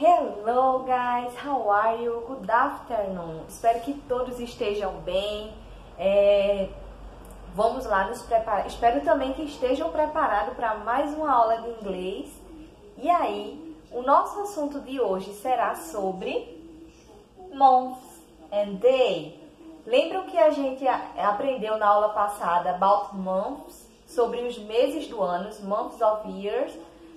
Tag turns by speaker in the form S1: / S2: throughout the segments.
S1: Hello guys, how are you? Good afternoon. Espero que todos estejam bem. É, vamos lá nos preparar. Espero também que estejam preparados para mais uma aula de inglês. E aí, o nosso assunto de hoje será sobre months and day. Lembram que a gente aprendeu na aula passada about months, sobre os meses do ano, months of years.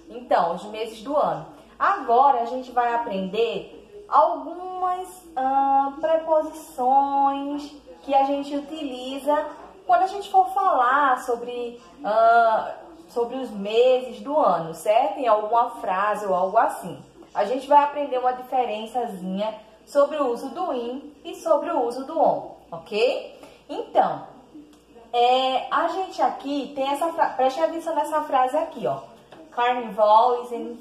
S1: Então, os meses do ano. Agora a gente vai aprender algumas uh, preposições que a gente utiliza quando a gente for falar sobre, uh, sobre os meses do ano, certo? Em alguma frase ou algo assim. A gente vai aprender uma diferençazinha sobre o uso do in e sobre o uso do on, ok? Então, é, a gente aqui tem essa frase, preste atenção nessa frase aqui, ó. Carnival is in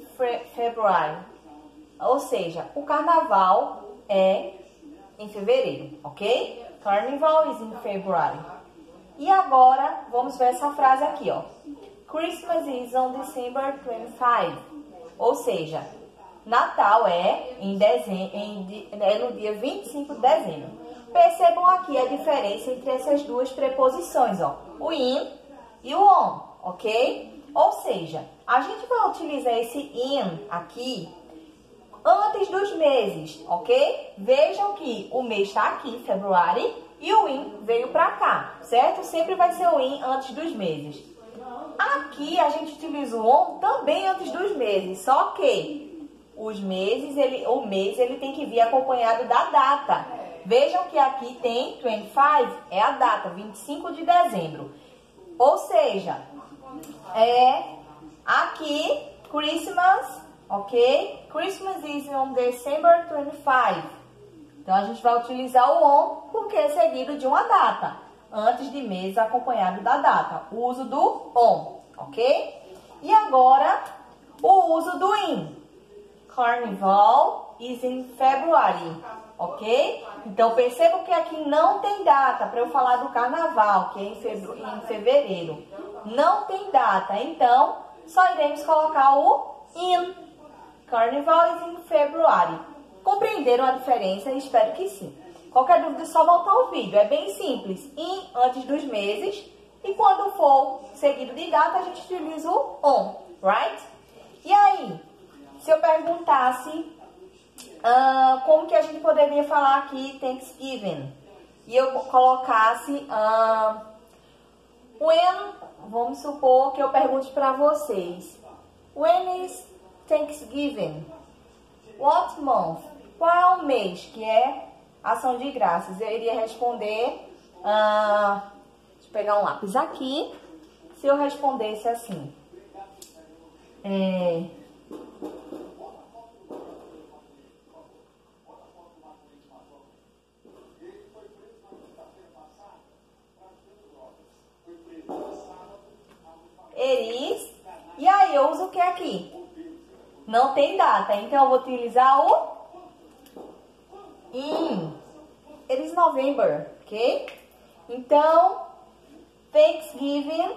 S1: February. Ou seja, o carnaval é em fevereiro, ok? Carnival is in February. E agora, vamos ver essa frase aqui, ó. Christmas is on December 25. Ou seja, Natal é, em em, é no dia 25 de dezembro. Percebam aqui a diferença entre essas duas preposições, ó. O in e o on, ok? Ou seja, a gente vai utilizar esse in aqui antes dos meses, ok? Vejam que o mês está aqui, February, e o in veio para cá, certo? Sempre vai ser o in antes dos meses. Aqui a gente utiliza o on também antes dos meses, só que os meses, ele, o mês, ele tem que vir acompanhado da data. Vejam que aqui tem 25, é a data, 25 de dezembro. Ou seja, é aqui Christmas, ok? Christmas is on December 25. Então a gente vai utilizar o on porque é seguido de uma data, antes de mês acompanhado da data. O uso do on, ok? E agora o uso do in. Carnival is in February, ok? Então percebam que aqui não tem data para eu falar do carnaval, que é em fevereiro não tem data, então só iremos colocar o in. Carnival is in February. Compreenderam a diferença? Espero que sim. Qualquer dúvida é só voltar ao vídeo. É bem simples. In antes dos meses e quando for seguido de data, a gente utiliza o on, right? E aí, se eu perguntasse uh, como que a gente poderia falar aqui Thanksgiving e eu colocasse uh, vamos supor que eu pergunte para vocês: When is Thanksgiving? What month? Qual é o mês que é ação de graças? Eu iria responder. Uh, deixa eu pegar um lápis aqui. Se eu respondesse assim. É, E aí eu uso o que aqui? Não tem data, então eu vou utilizar o in. It is November, ok? Então, Thanksgiving.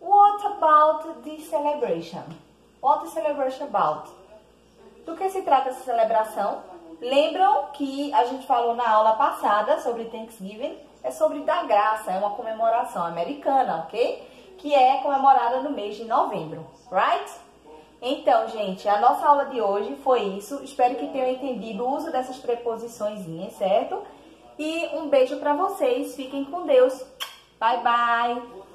S1: What about the celebration? What the celebration about? Do que se trata essa celebração? Lembram que a gente falou na aula passada sobre Thanksgiving? É sobre dar graça, é uma comemoração americana, ok? Que é comemorada no mês de novembro, right? Então, gente, a nossa aula de hoje foi isso. Espero que tenham entendido o uso dessas preposições, certo? E um beijo para vocês. Fiquem com Deus. Bye, bye.